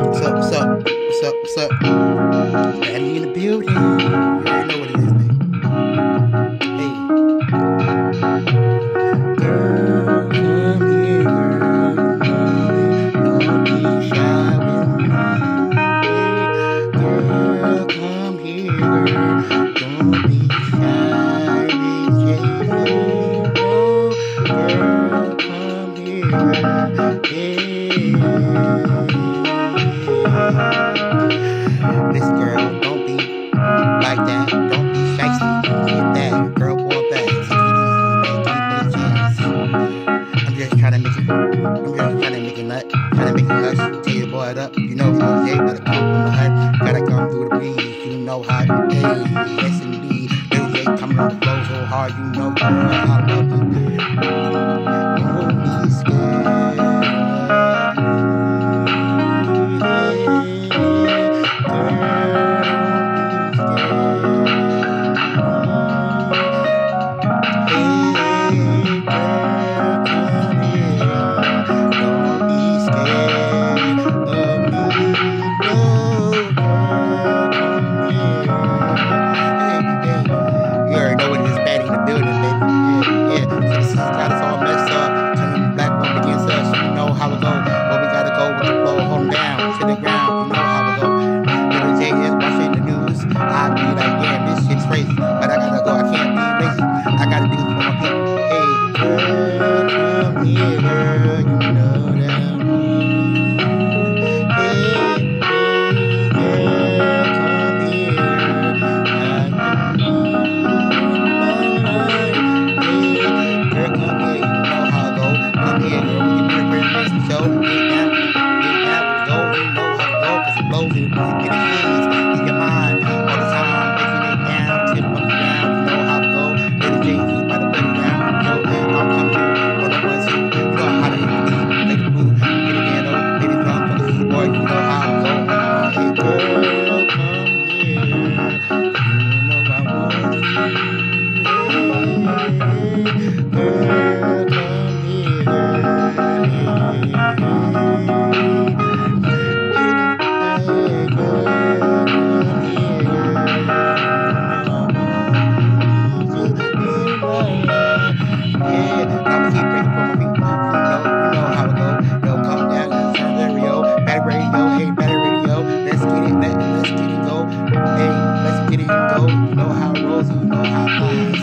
What's up, what's up, what's up, what's up? Daddy in the building. Uh-huh. Miss girl, don't be like that. Don't be shifty. Get that girl, boy, back. I'm just trying make it. I'm just trying make it nut. Trying make it hush. Tell your boy up. You know Jose to come from the hut. Gotta come through the breeze. You know how it is. Yes, indeed. Jose coming on the flow so hard. You know, girl, I love you. This In your mind all the time, making it down, tipping down. know how Rosa, know how I.